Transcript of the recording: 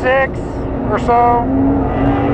six or so.